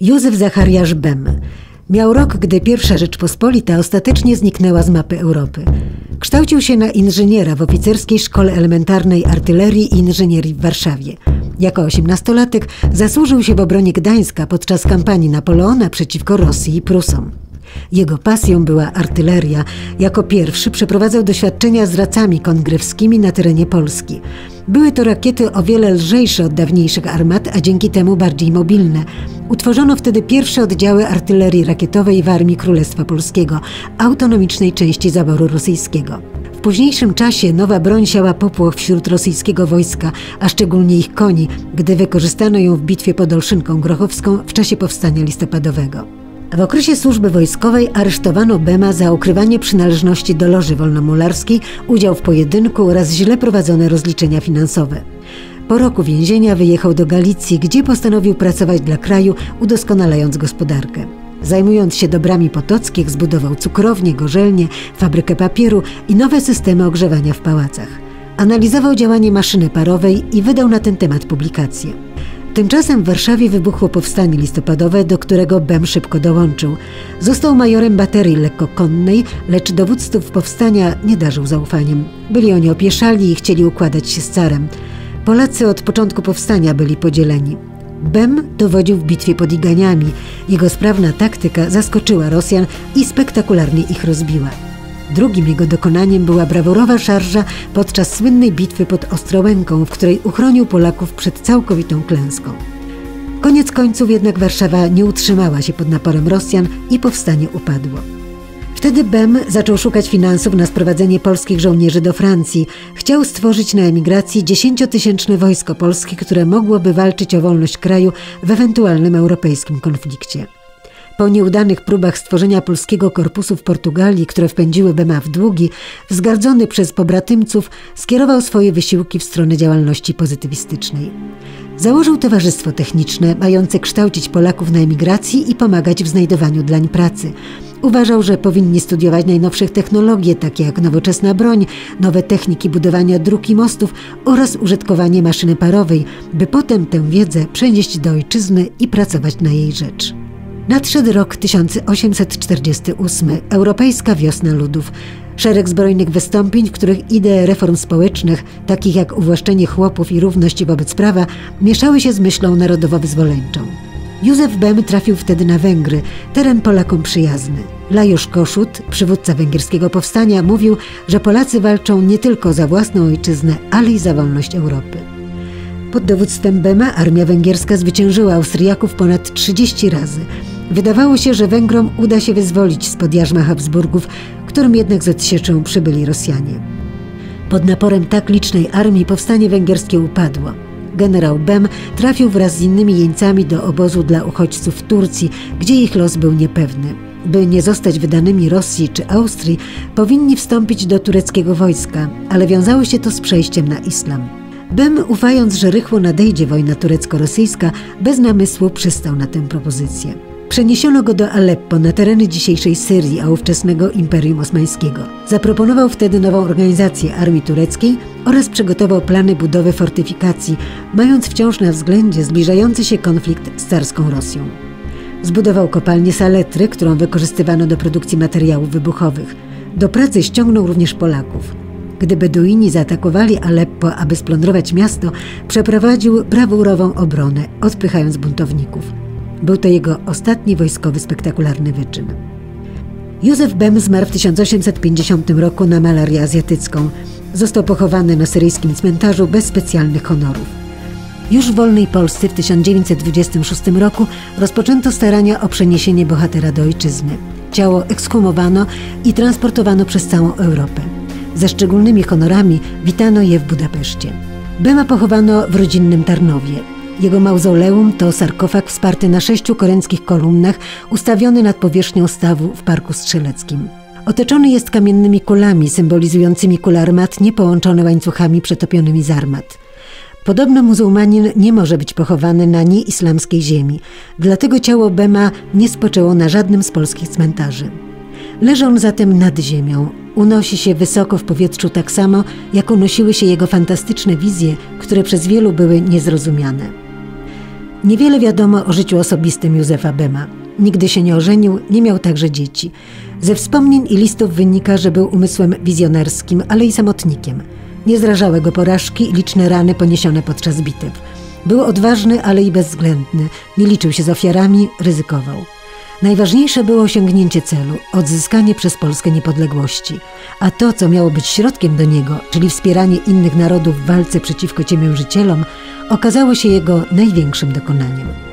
Józef Zachariasz Bem. Miał rok, gdy pierwsza Rzeczpospolita ostatecznie zniknęła z mapy Europy. Kształcił się na inżyniera w oficerskiej szkole elementarnej artylerii i inżynierii w Warszawie. Jako osiemnastolatek zasłużył się w obronie Gdańska podczas kampanii Napoleona przeciwko Rosji i Prusom. Jego pasją była artyleria. Jako pierwszy przeprowadzał doświadczenia z racami kongrewskimi na terenie Polski. Były to rakiety o wiele lżejsze od dawniejszych armat, a dzięki temu bardziej mobilne. Utworzono wtedy pierwsze oddziały artylerii rakietowej w Armii Królestwa Polskiego, autonomicznej części zaboru rosyjskiego. W późniejszym czasie nowa broń siała popłoch wśród rosyjskiego wojska, a szczególnie ich koni, gdy wykorzystano ją w bitwie pod Olszynką Grochowską w czasie powstania listopadowego. W okresie służby wojskowej aresztowano Bema za ukrywanie przynależności do loży wolnomularskiej, udział w pojedynku oraz źle prowadzone rozliczenia finansowe. Po roku więzienia wyjechał do Galicji, gdzie postanowił pracować dla kraju, udoskonalając gospodarkę. Zajmując się dobrami potockich, zbudował cukrownię, gorzelnię, fabrykę papieru i nowe systemy ogrzewania w pałacach. Analizował działanie maszyny parowej i wydał na ten temat publikacje. Tymczasem w Warszawie wybuchło powstanie listopadowe, do którego Bem szybko dołączył. Został majorem baterii lekkokonnej, lecz dowódców powstania nie darzył zaufaniem. Byli oni opieszali i chcieli układać się z carem. Polacy od początku powstania byli podzieleni. Bem dowodził w bitwie pod Iganiami. Jego sprawna taktyka zaskoczyła Rosjan i spektakularnie ich rozbiła. Drugim jego dokonaniem była brawurowa szarża podczas słynnej bitwy pod Ostrołęką, w której uchronił Polaków przed całkowitą klęską. Koniec końców jednak Warszawa nie utrzymała się pod naporem Rosjan i powstanie upadło. Wtedy Bem zaczął szukać finansów na sprowadzenie polskich żołnierzy do Francji. Chciał stworzyć na emigracji dziesięciotysięczne wojsko polskie, które mogłoby walczyć o wolność kraju w ewentualnym europejskim konflikcie. Po nieudanych próbach stworzenia polskiego korpusu w Portugalii, które wpędziły Bema w długi, wzgardzony przez pobratymców, skierował swoje wysiłki w stronę działalności pozytywistycznej. Założył towarzystwo techniczne, mające kształcić Polaków na emigracji i pomagać w znajdowaniu dlań pracy. Uważał, że powinni studiować najnowszych technologie, takie jak nowoczesna broń, nowe techniki budowania dróg i mostów oraz użytkowanie maszyny parowej, by potem tę wiedzę przenieść do ojczyzny i pracować na jej rzecz. Nadszedł rok 1848, Europejska Wiosna Ludów. Szereg zbrojnych wystąpień, w których idee reform społecznych, takich jak uwłaszczenie chłopów i równość wobec prawa, mieszały się z myślą narodowo-wyzwoleńczą. Józef Bem trafił wtedy na Węgry, teren Polakom przyjazny. Lajusz Koszut, przywódca węgierskiego powstania, mówił, że Polacy walczą nie tylko za własną ojczyznę, ale i za wolność Europy. Pod dowództwem Bema armia węgierska zwyciężyła Austriaków ponad 30 razy. Wydawało się, że Węgrom uda się wyzwolić spod jarzma Habsburgów, którym jednak z odsieczą przybyli Rosjanie. Pod naporem tak licznej armii powstanie węgierskie upadło. Generał Bem trafił wraz z innymi jeńcami do obozu dla uchodźców w Turcji, gdzie ich los był niepewny. By nie zostać wydanymi Rosji czy Austrii, powinni wstąpić do tureckiego wojska, ale wiązało się to z przejściem na islam. Bem, ufając, że rychło nadejdzie wojna turecko-rosyjska, bez namysłu przystał na tę propozycję. Przeniesiono go do Aleppo, na tereny dzisiejszej Syrii, a ówczesnego Imperium Osmańskiego. Zaproponował wtedy nową organizację armii tureckiej oraz przygotował plany budowy fortyfikacji, mając wciąż na względzie zbliżający się konflikt z carską Rosją. Zbudował kopalnię Saletry, którą wykorzystywano do produkcji materiałów wybuchowych. Do pracy ściągnął również Polaków. Gdy Beduini zaatakowali Aleppo, aby splądrować miasto, przeprowadził brawurową obronę, odpychając buntowników. Był to jego ostatni wojskowy spektakularny wyczyn. Józef Bem zmarł w 1850 roku na malarię azjatycką. Został pochowany na syryjskim cmentarzu bez specjalnych honorów. Już w wolnej Polsce w 1926 roku rozpoczęto starania o przeniesienie bohatera do ojczyzny. Ciało ekshumowano i transportowano przez całą Europę. Ze szczególnymi honorami witano je w Budapeszcie. Bema pochowano w rodzinnym Tarnowie. Jego mauzoleum to sarkofag wsparty na sześciu koreńskich kolumnach, ustawiony nad powierzchnią stawu w Parku Strzeleckim. Otoczony jest kamiennymi kulami symbolizującymi kule armatnie połączone łańcuchami przetopionymi z armat. Podobno muzułmanin nie może być pochowany na nieislamskiej ziemi, dlatego ciało Bema nie spoczęło na żadnym z polskich cmentarzy. Leży on zatem nad ziemią, unosi się wysoko w powietrzu tak samo, jak unosiły się jego fantastyczne wizje, które przez wielu były niezrozumiane. Niewiele wiadomo o życiu osobistym Józefa Bema. Nigdy się nie ożenił, nie miał także dzieci. Ze wspomnień i listów wynika, że był umysłem wizjonerskim, ale i samotnikiem. Nie zrażały go porażki i liczne rany poniesione podczas bitew. Był odważny, ale i bezwzględny. Nie liczył się z ofiarami, ryzykował. Najważniejsze było osiągnięcie celu odzyskanie przez Polskę niepodległości. A to, co miało być środkiem do niego, czyli wspieranie innych narodów w walce przeciwko ciemiężycielom, okazało się jego największym dokonaniem.